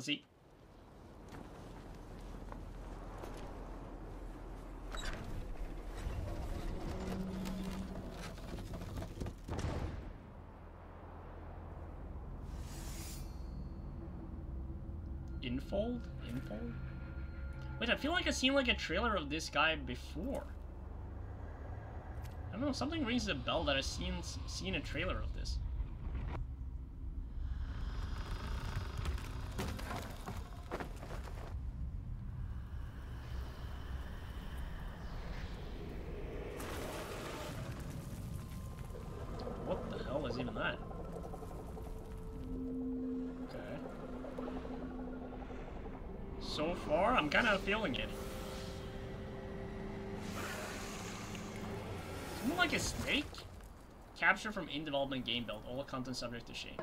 See. Infold? Infold? Wait, I feel like I've seen like a trailer of this guy before. I don't know, something rings a bell that I've seen seen a trailer of this. What the hell is even that? Okay. So far, I'm kind of feeling it. Something like a snake? Capture from in-development game build. All content subject to change.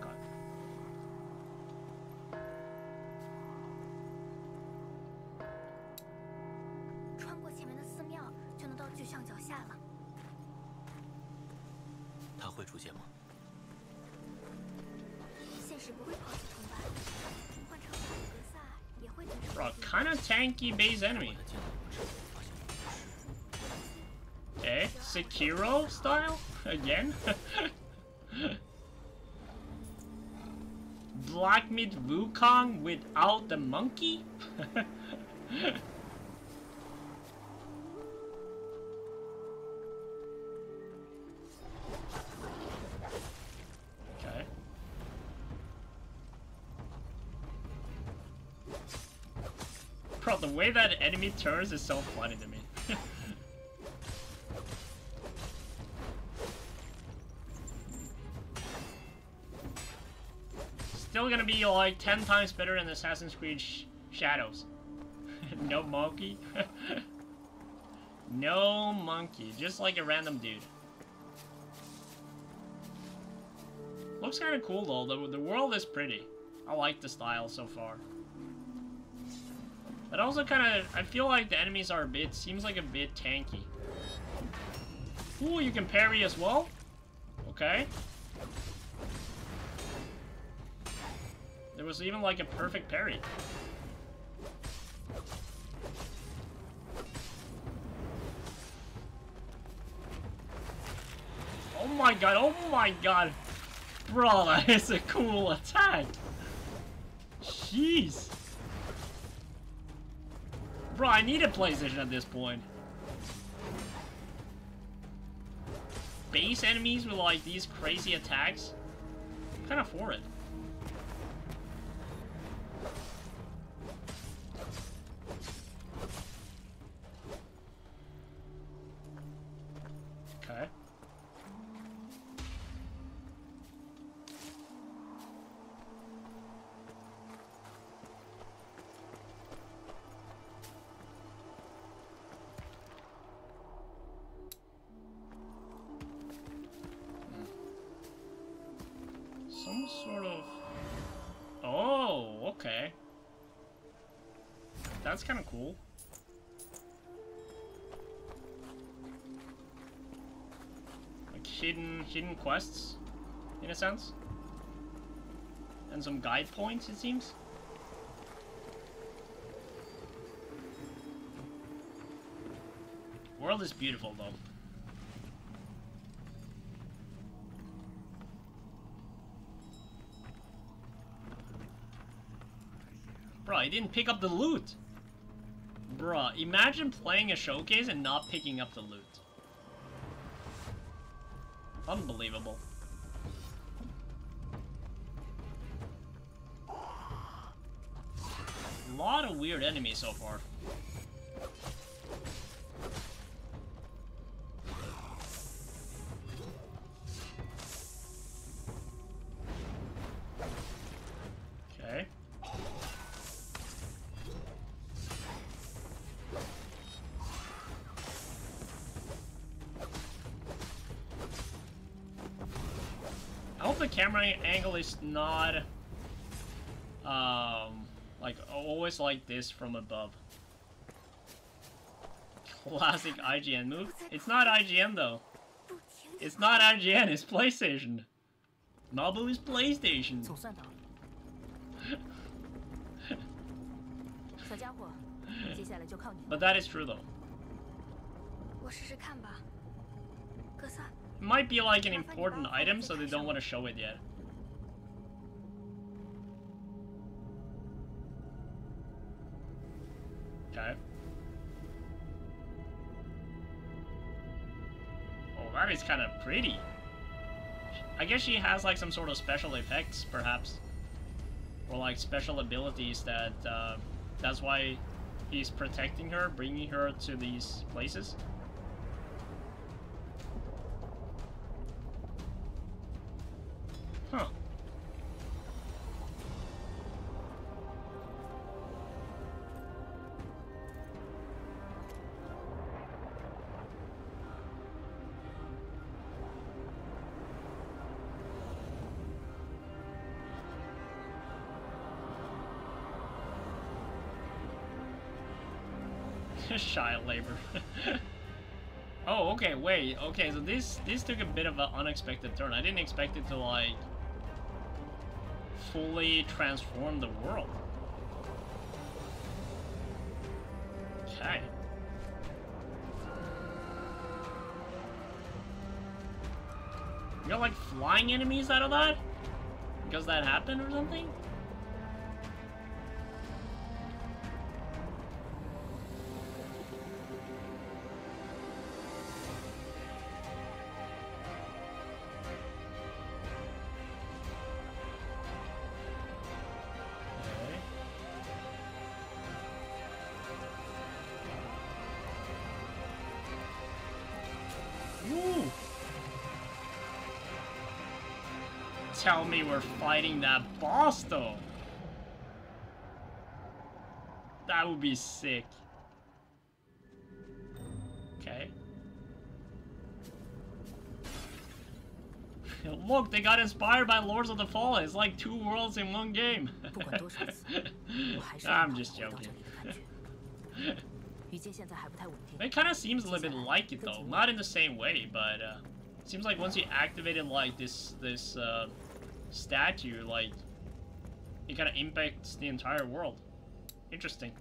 Okay kind of tanky base enemy. Eh? Sekiro style? Again? Black Myth Wukong without the monkey? the way that enemy turns is so funny to me. Still gonna be like 10 times better than Assassin's Creed sh Shadows. no monkey. no monkey, just like a random dude. Looks kind of cool though. The, the world is pretty. I like the style so far. But also kind of, I feel like the enemies are a bit, seems like a bit tanky. Ooh, you can parry as well? Okay. There was even like a perfect parry. Oh my god, oh my god. Bro, that is a cool attack. Jeez. Bro, I need a PlayStation at this point. Base enemies with like these crazy attacks? Kind of for it. Some sort of... Oh, okay. That's kind of cool. Like hidden, hidden quests, in a sense. And some guide points, it seems. World is beautiful, though. Bro, I didn't pick up the loot. Bruh, imagine playing a showcase and not picking up the loot. Unbelievable. A lot of weird enemies so far. camera angle is not um like always like this from above. Classic IGN move. It's not IGN though. It's not IGN, it's PlayStation. Nobu is PlayStation. but that is true though might be like an important item, so they don't want to show it yet. Okay. Oh, that is kind of pretty. I guess she has like some sort of special effects, perhaps. Or like special abilities that, uh, that's why he's protecting her, bringing her to these places. Child labor. oh, okay, wait. Okay, so this this took a bit of an unexpected turn. I didn't expect it to like fully transform the world. Okay. You got like flying enemies out of that? Because that happened or something? tell me we're fighting that boss, though. That would be sick. Okay. Look, they got inspired by Lords of the Fallen. It's like two worlds in one game. I'm just joking. it kind of seems a little bit like it though, not in the same way, but uh, seems like once you activated like this this uh, statue, like it kind of impacts the entire world. Interesting.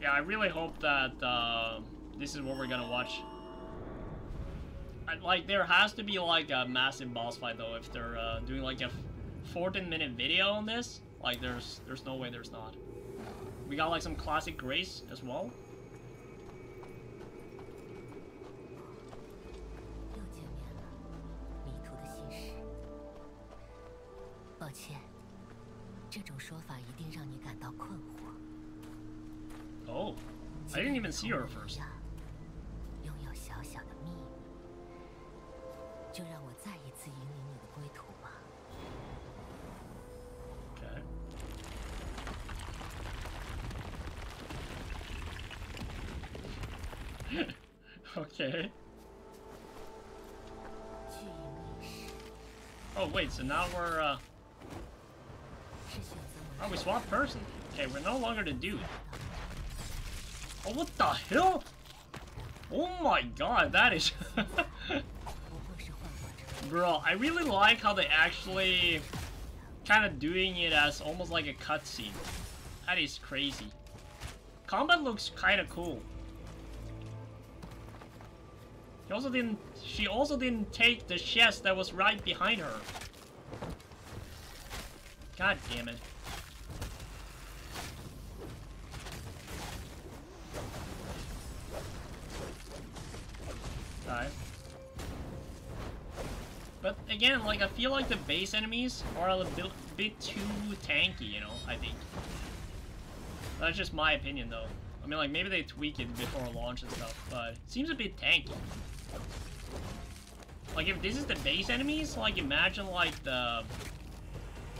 Yeah, I really hope that uh, this is what we're gonna watch. I, like, there has to be like a massive boss fight though if they're uh, doing like a 14 minute video on this. Like, there's there's no way there's not. We got like some classic Grace as well. 说法一定让你感到困惑。 Oh, I didn't even see her first. 拥有小小的秘密，就让我再一次引领你的归途吧。 Okay. okay. 去引历史 Oh wait, so now we're uh 是选择 Oh, we swapped person? Okay, we're no longer the dude. Oh, what the hell? Oh my god, that is... Bro, I really like how they actually kind of doing it as almost like a cutscene. That is crazy. Combat looks kind of cool. She also didn't. She also didn't take the chest that was right behind her. God damn it. Again, like I feel like the base enemies are a bit, too tanky, you know. I think. That's just my opinion, though. I mean, like maybe they tweak it before launch and stuff, but it seems a bit tanky. Like if this is the base enemies, like imagine like the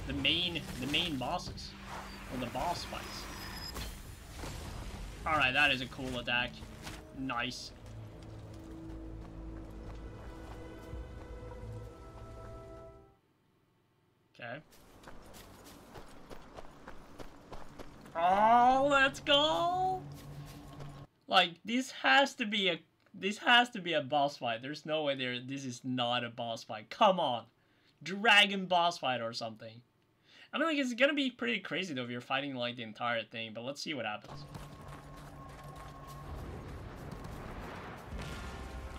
the main the main bosses or the boss fights. All right, that is a cool attack. Nice. Okay. Oh, let's go! Like this has to be a this has to be a boss fight. There's no way there this is not a boss fight. Come on. dragon boss fight or something. I mean, like, it's gonna be pretty crazy though if you're fighting like the entire thing, but let's see what happens.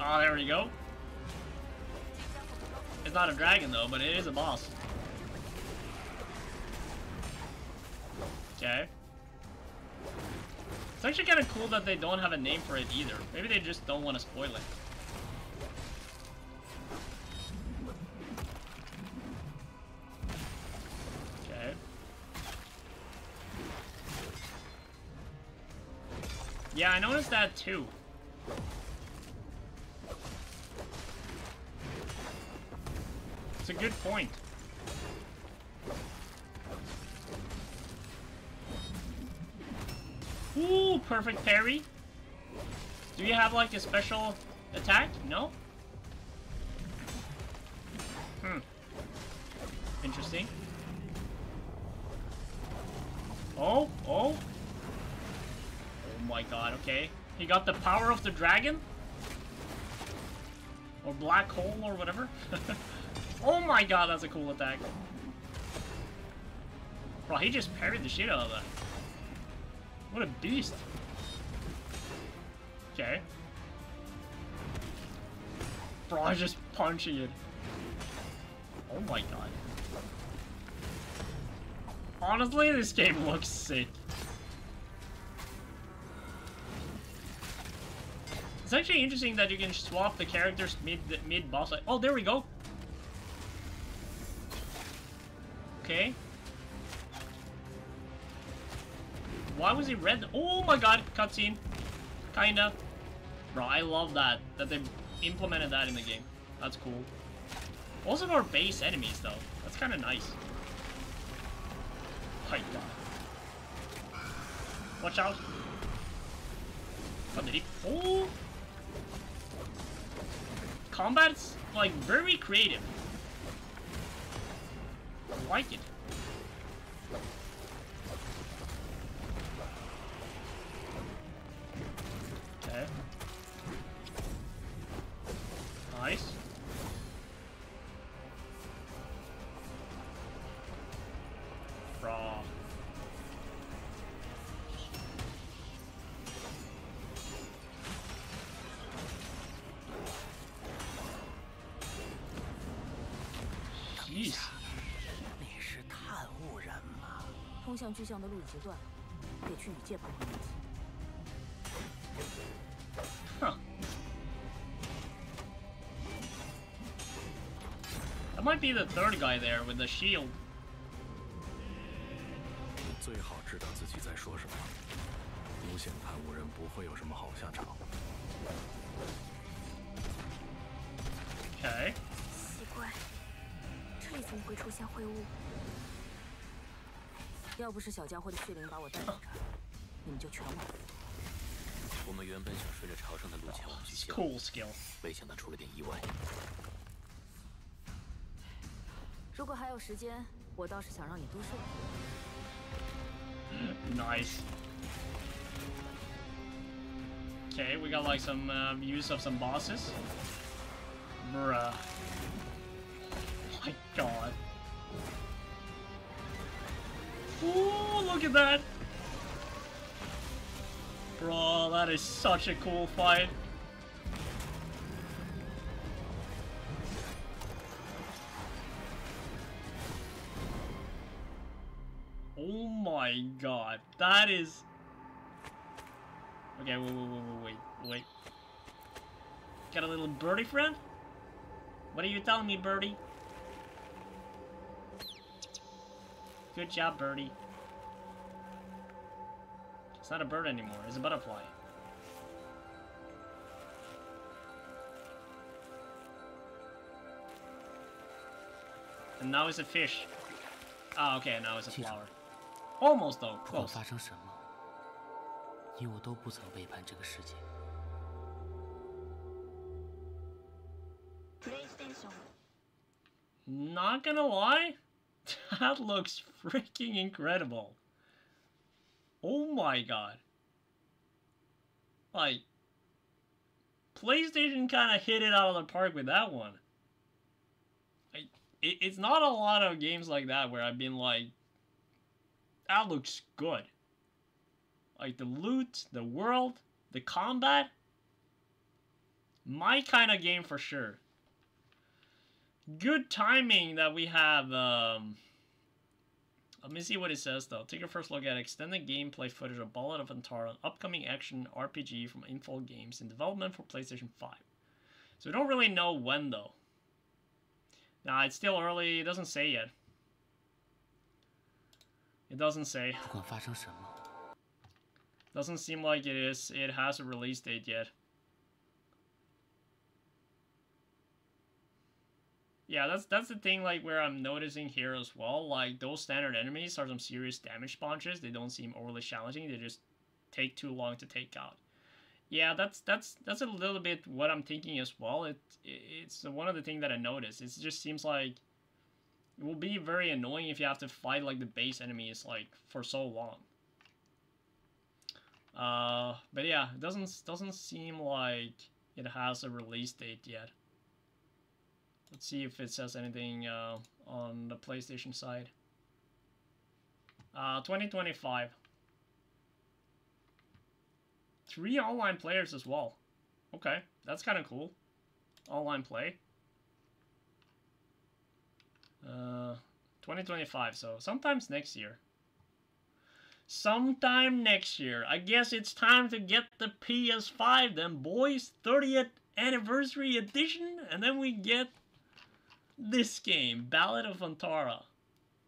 Oh, there we go. It's not a dragon though, but it is a boss. Okay. It's actually kind of cool that they don't have a name for it either. Maybe they just don't want to spoil it. Okay. Yeah, I noticed that too. It's a good point. Ooh, perfect parry. Do you have like a special attack? No? Hmm. Interesting. Oh, oh. Oh my god, okay. He got the power of the dragon? Or black hole or whatever? oh my god, that's a cool attack. Bro, he just parried the shit out of that. What a beast. Okay. Bro, I'm just punching it. Oh my god. Honestly, this game looks sick. It's actually interesting that you can swap the characters mid mid boss. Oh, there we go. Okay. Why was he red? Oh my god, cutscene. Kinda. Bro, I love that. That they implemented that in the game. That's cool. Also our base enemies though. That's kinda nice. God. Watch out. Oh, did he? Combat's, like, very creative. I like it. 通向巨像的路已经断了，得去与界帮忙联系。Huh. That might be the third guy there with the shield. 最好知道自己在说什么。无限探雾人不会有什么好下场。Okay. 奇怪，这里怎么会出现灰雾？要不是小家伙的血灵把我带到这儿，你们就全完了。我们原本想顺着朝圣的路前往巨像，Cool skill. 没想到出了点意外。如果还有时间，我倒是想让你多睡。Nice. Okay, we got like some uh, views of some bosses. Bruh. My god. Ooh, look at that! Bro, that is such a cool fight. Oh my god, that is... Okay, wait, wait, wait, wait, wait. Got a little birdie friend? What are you telling me, birdie? Good job, birdie. It's not a bird anymore, it's a butterfly. And now it's a fish. Oh, okay, now it's a 记住。 flower. Almost though, 不管 close. 发生什么，你我都不曾背叛这个世界。 Not gonna lie, that looks freaking incredible. Oh my god. Like, PlayStation kind of hit it out of the park with that one. Like, it, it's not a lot of games like that where I've been like, that looks good. Like the loot, the world, the combat. My kind of game for sure. Good timing that we have. Um, let me see what it says, though. Take a first look at extended gameplay footage of Ballad of Antara, an upcoming action RPG from Infold Games in development for PlayStation 5. So we don't really know when, though. Nah, it's still early. It doesn't say yet. It doesn't say. Doesn't seem like it is. It has a release date yet. Yeah, that's that's the thing. Like where I'm noticing here as well. Like those standard enemies are some serious damage punches. They don't seem overly challenging. They just take too long to take out. Yeah, that's that's that's a little bit what I'm thinking as well. It it's one of the things that I noticed. It just seems like it will be very annoying if you have to fight like the base enemies like for so long. Uh, but yeah, it doesn't doesn't seem like it has a release date yet. Let's see if it says anything uh, on the PlayStation side. Uh, 2025. Three online players as well. Okay, that's kind of cool. Online play. Uh, 2025, so sometimes next year. Sometime next year. I guess it's time to get the PS5 then, boys. 30th anniversary edition, and then we get this game, Ballad of Antara.